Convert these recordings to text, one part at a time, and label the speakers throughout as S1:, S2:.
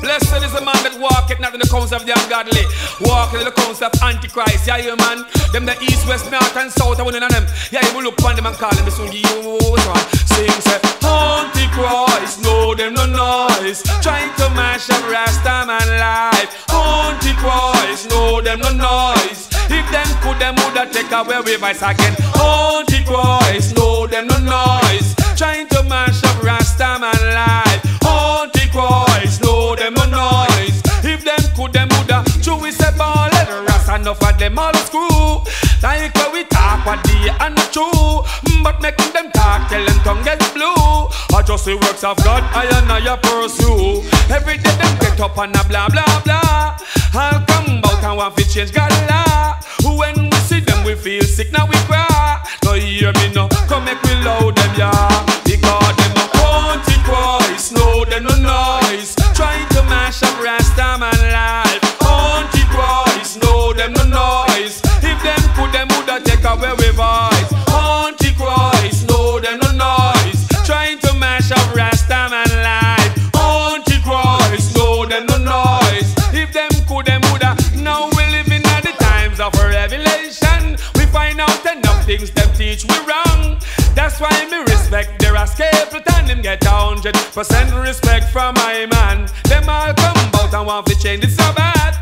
S1: Blessed is the man that walketh not in the counsel of the ungodly, walketh in the counsel of Antichrist. Yeah, yeah, man. Them the east, west, north, and south, I want of them. Yeah, you will look upon them and call them, soon you one. Sing, say, Antichrist, no, them no noise. Trying to mash up Rasta man life. Antichrist, no, them no noise. If them could, them woulda take away we vice again. Antichrist, no, them no noise. Trying to mash up Rasta man life. Enough of them all screw. Like when we talk what the and the true. Mm, but making them talk, till them tongue get blue. I just the works of God, I and I pursue. Every day them get up and a blah blah blah. I'll come out and want to change God law. When we see them, we feel sick, now we cry. No hear me no, come make we loud them yeah. Could, them woulda. Now we living at the times of revelation. We find out enough things them teach we wrong. That's why me respect their escape and them get a hundred percent respect from my man. Them all come out and want to change it so bad.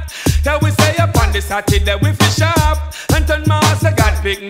S1: Tell we say upon this Saturday we fish up and turn master God pick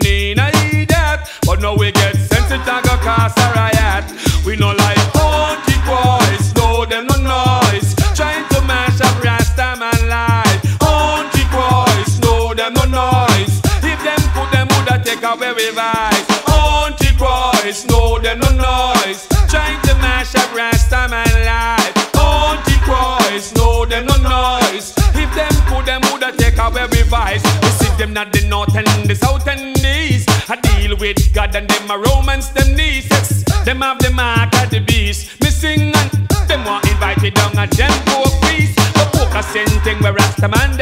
S1: noise. If them could them woulda take away we vice. Antichrist, no them no noise. Trying to mash up Rasta man life. Antichrist, no them no noise. If them could them woulda take away we vice. We see them not the north and the south and the east. I deal with God and them a romance them nieces. Them have the mark of the beast. Me sing and them want invite me down a them feast. The book a same thing where Rasta man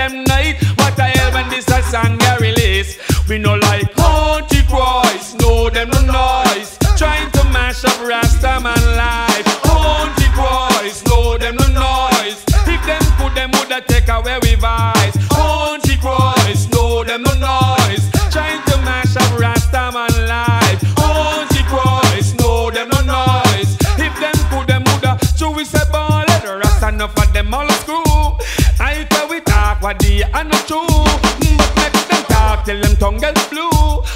S1: when this a get release? We no like Antichrist, no them no noise. Trying to mash up Rasta man life. Antichrist, no them no noise. If them could them woulda take away we vice. Antichrist, no them no noise. Trying to mash up Rasta man life. Antichrist, no them no noise. If them could them woulda, so we say ball and Rasta enough of them all screw. I tell we talk what the and not true. Tell till them tongue gets blue.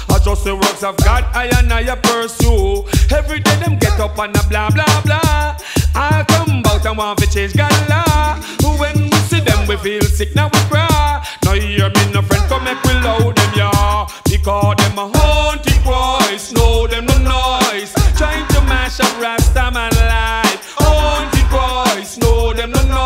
S1: I just the works of God, I and I pursue. Every day them get up and a blah blah blah. I come out and want to change God law. When we see them, we feel sick now we cry. Now you hear me, no friend, come make we loud them yeah. Because them a haunting voice, no them no noise. Trying to mash up Rasta man life. Haunting voice, no them no noise.